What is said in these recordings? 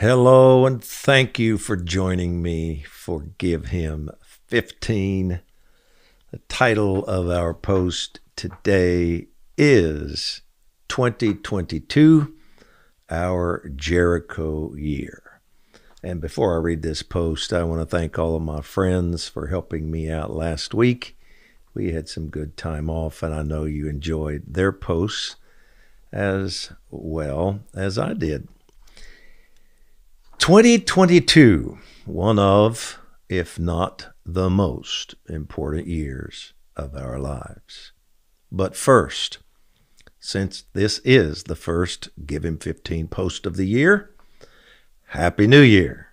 Hello, and thank you for joining me for Give Him 15. The title of our post today is 2022, our Jericho year. And before I read this post, I want to thank all of my friends for helping me out last week. We had some good time off, and I know you enjoyed their posts as well as I did. 2022, one of, if not the most important years of our lives. But first, since this is the first Give Him 15 post of the year, Happy New Year!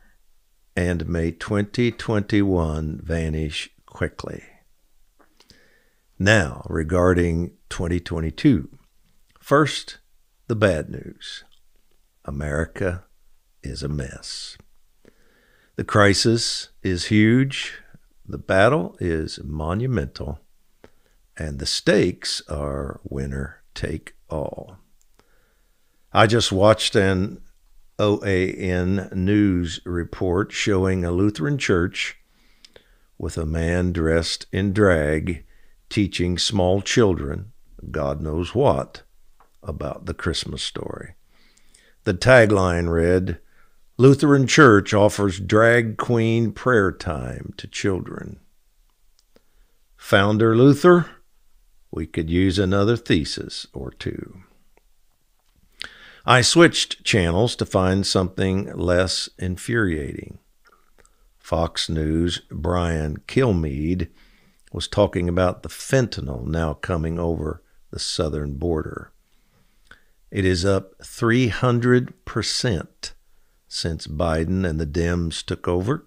And may 2021 vanish quickly. Now, regarding 2022, first, the bad news America is a mess. The crisis is huge, the battle is monumental, and the stakes are winner take all. I just watched an OAN news report showing a Lutheran church with a man dressed in drag teaching small children, God knows what, about the Christmas story. The tagline read, Lutheran Church offers drag queen prayer time to children. Founder Luther, we could use another thesis or two. I switched channels to find something less infuriating. Fox News' Brian Kilmeade was talking about the fentanyl now coming over the southern border. It is up 300% since Biden and the Dems took over.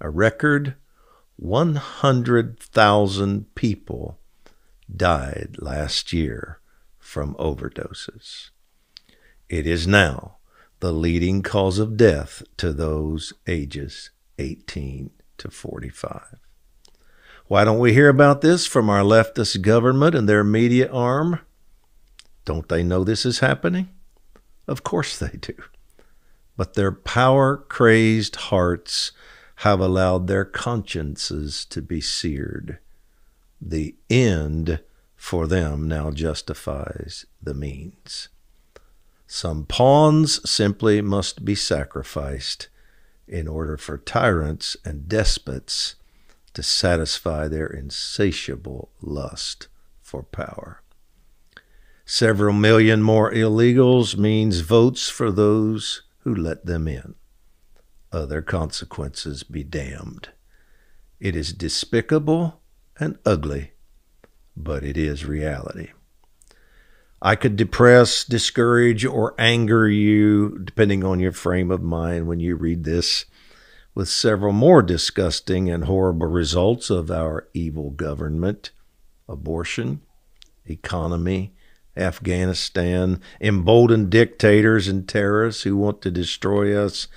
A record 100,000 people died last year from overdoses. It is now the leading cause of death to those ages 18 to 45. Why don't we hear about this from our leftist government and their media arm? Don't they know this is happening? Of course they do but their power crazed hearts have allowed their consciences to be seared. The end for them now justifies the means. Some pawns simply must be sacrificed in order for tyrants and despots to satisfy their insatiable lust for power. Several million more illegals means votes for those who let them in. Other consequences be damned. It is despicable and ugly, but it is reality. I could depress, discourage, or anger you, depending on your frame of mind when you read this, with several more disgusting and horrible results of our evil government abortion, economy, Afghanistan, emboldened dictators and terrorists who want to destroy us,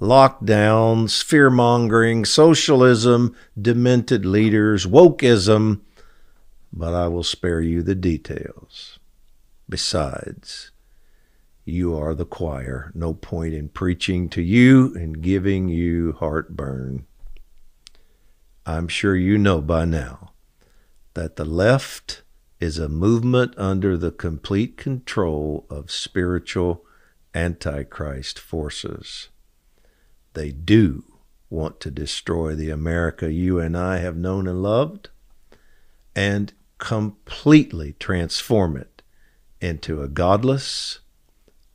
lockdowns, fear mongering, socialism, demented leaders, wokeism, but I will spare you the details. Besides, you are the choir. No point in preaching to you and giving you heartburn. I'm sure you know by now that the left is a movement under the complete control of spiritual antichrist forces. They do want to destroy the America you and I have known and loved and completely transform it into a godless,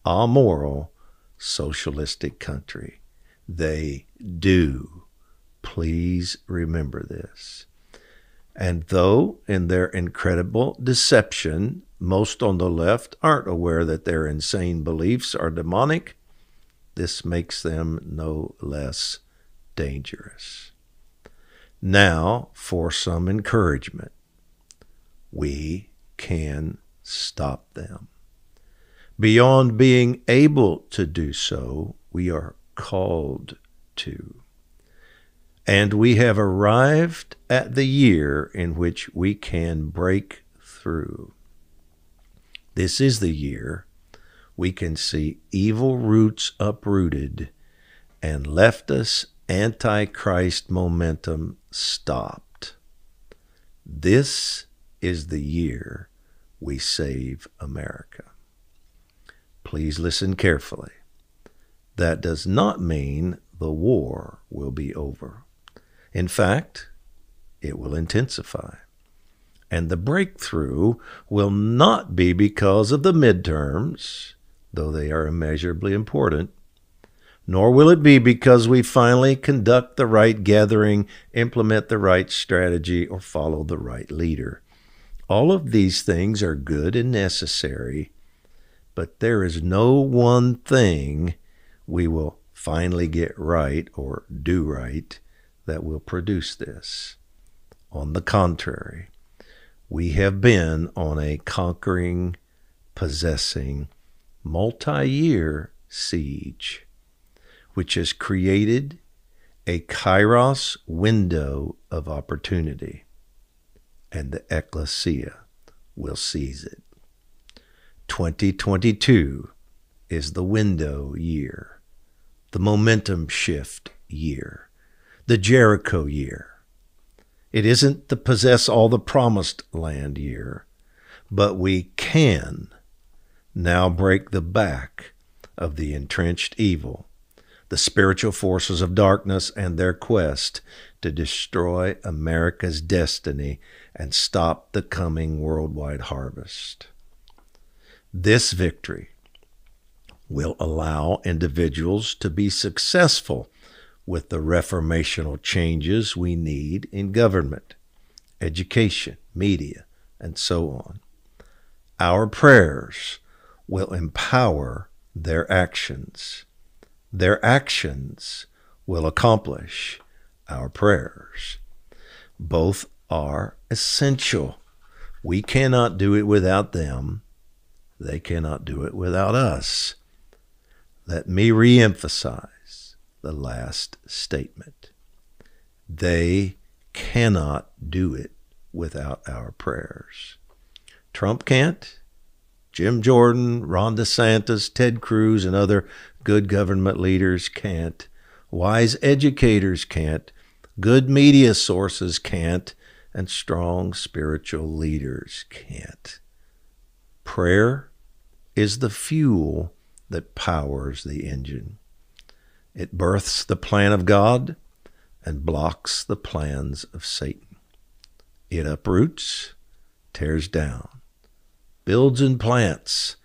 amoral, socialistic country. They do. Please remember this. And though, in their incredible deception, most on the left aren't aware that their insane beliefs are demonic, this makes them no less dangerous. Now, for some encouragement, we can stop them. Beyond being able to do so, we are called to. And we have arrived at the year in which we can break through. This is the year we can see evil roots uprooted and leftist antichrist momentum stopped. This is the year we save America. Please listen carefully. That does not mean the war will be over. In fact, it will intensify. And the breakthrough will not be because of the midterms, though they are immeasurably important, nor will it be because we finally conduct the right gathering, implement the right strategy, or follow the right leader. All of these things are good and necessary, but there is no one thing we will finally get right or do right that will produce this. On the contrary, we have been on a conquering, possessing, multi year siege, which has created a kairos window of opportunity, and the ecclesia will seize it. 2022 is the window year, the momentum shift year, the Jericho year. It isn't the possess all the promised land year, but we can now break the back of the entrenched evil, the spiritual forces of darkness, and their quest to destroy America's destiny and stop the coming worldwide harvest. This victory will allow individuals to be successful with the reformational changes we need in government, education, media, and so on. Our prayers will empower their actions. Their actions will accomplish our prayers. Both are essential. We cannot do it without them. They cannot do it without us. Let me reemphasize the last statement. They cannot do it without our prayers. Trump can't. Jim Jordan, Ron DeSantis, Ted Cruz, and other good government leaders can't. Wise educators can't. Good media sources can't. And strong spiritual leaders can't. Prayer is the fuel that powers the engine. It births the plan of God and blocks the plans of Satan. It uproots, tears down, builds and plants,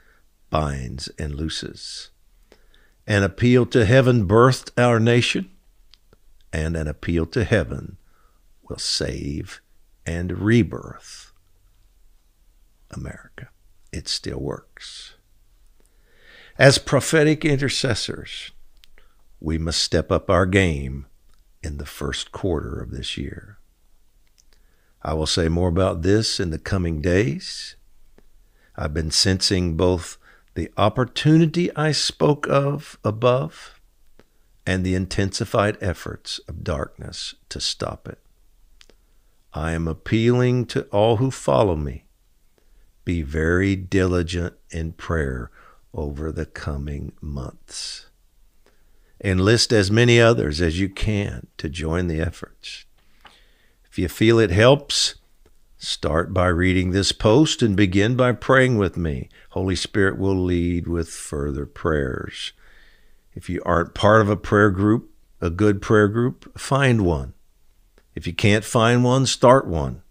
binds and looses. An appeal to heaven birthed our nation, and an appeal to heaven will save and rebirth America. It still works. As prophetic intercessors, we must step up our game in the first quarter of this year. I will say more about this in the coming days. I've been sensing both the opportunity I spoke of above and the intensified efforts of darkness to stop it. I am appealing to all who follow me. Be very diligent in prayer over the coming months. Enlist as many others as you can to join the efforts. If you feel it helps, Start by reading this post and begin by praying with me. Holy Spirit will lead with further prayers. If you aren't part of a prayer group, a good prayer group, find one. If you can't find one, start one.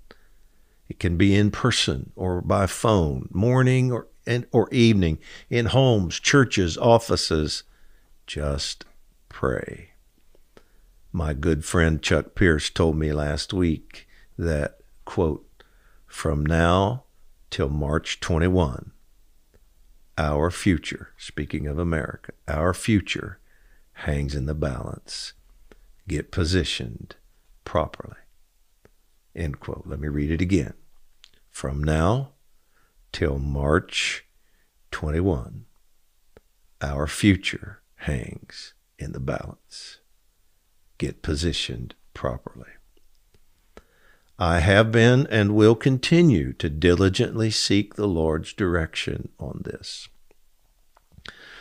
It can be in person or by phone, morning or and, or evening, in homes, churches, offices. Just pray. My good friend Chuck Pierce told me last week that, quote, from now till March 21, our future, speaking of America, our future hangs in the balance. Get positioned properly. End quote. Let me read it again. From now till March 21, our future hangs in the balance. Get positioned properly. I have been and will continue to diligently seek the Lord's direction on this.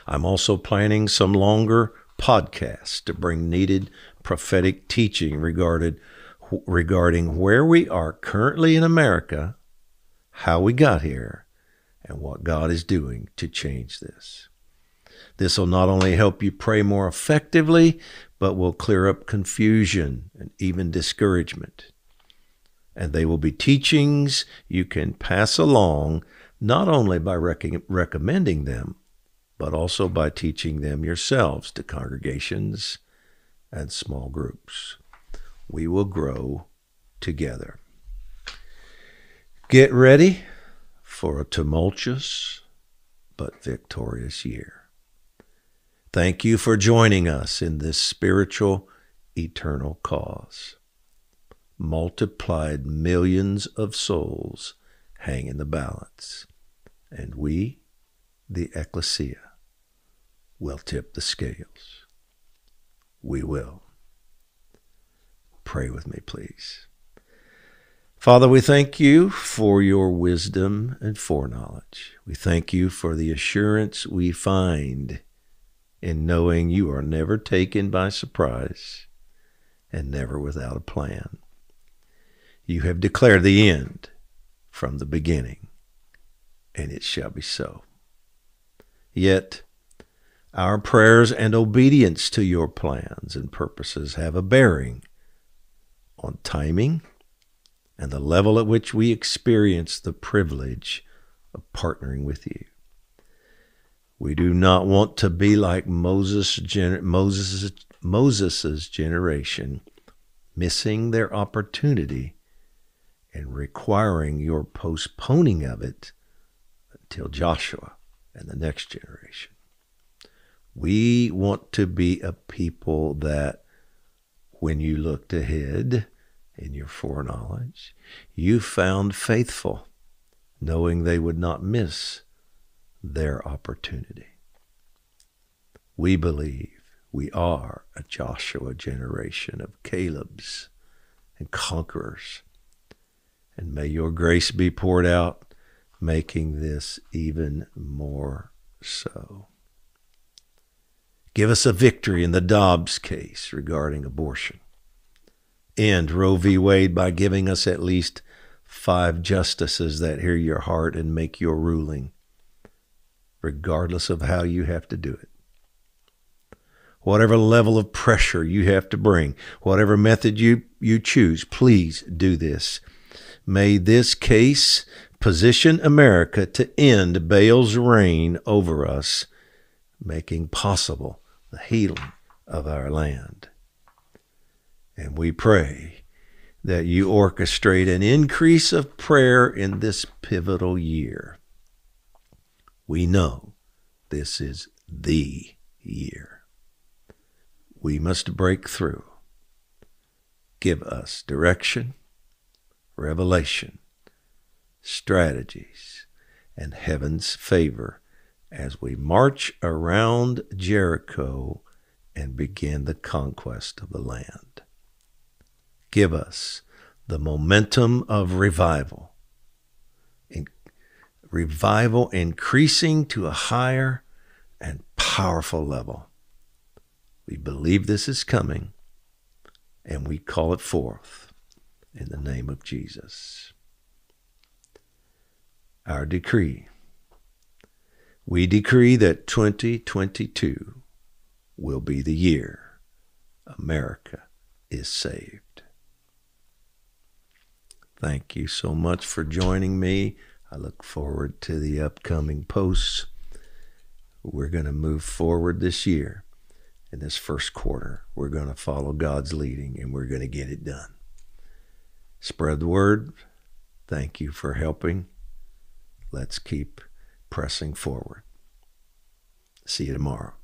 I'm also planning some longer podcasts to bring needed prophetic teaching regarding, regarding where we are currently in America, how we got here, and what God is doing to change this. This will not only help you pray more effectively, but will clear up confusion and even discouragement. And they will be teachings you can pass along not only by rec- recommending them, but also by teaching them yourselves to congregations and small groups. We will grow together. Get ready for a tumultuous but victorious year. Thank you for joining us in this spiritual, eternal cause. Multiplied millions of souls hang in the balance, and we, the ecclesia, will tip the scales. We will. Pray with me, please. Father, we thank you for your wisdom and foreknowledge. We thank you for the assurance we find in knowing you are never taken by surprise and never without a plan. You have declared the end from the beginning, and it shall be so. Yet, our prayers and obedience to your plans and purposes have a bearing on timing and the level at which we experience the privilege of partnering with you. We do not want to be like Moses, Moses, Moses's generation, missing their opportunity and requiring your postponing of it until Joshua and the next generation. We want to be a people that, when you looked ahead in your foreknowledge, you found faithful, knowing they would not miss their opportunity. We believe we are a Joshua generation of Caleb's and conquerors. And may your grace be poured out, making this even more so. Give us a victory in the Dobbs case regarding abortion. End Roe v. Wade by giving us at least five justices that hear your heart and make your ruling regardless of how you have to do it. Whatever level of pressure you have to bring, whatever method you, you choose, please do this. May this case position America to end Baal's reign over us, making possible the healing of our land. And we pray that you orchestrate an increase of prayer in this pivotal year we know this is the year. We must break through. Give us direction, revelation, strategies, and heaven's favor as we march around Jericho and begin the conquest of the land. Give us the momentum of revival revival increasing to a higher and powerful level. We believe this is coming and we call it forth in the name of Jesus. Our decree. We decree that 2022 will be the year America is saved. Thank you so much for joining me I look forward to the upcoming posts. We're going to move forward this year. In this first quarter, we're going to follow God's leading and we're going to get it done. Spread the word. Thank you for helping. Let's keep pressing forward. See you tomorrow.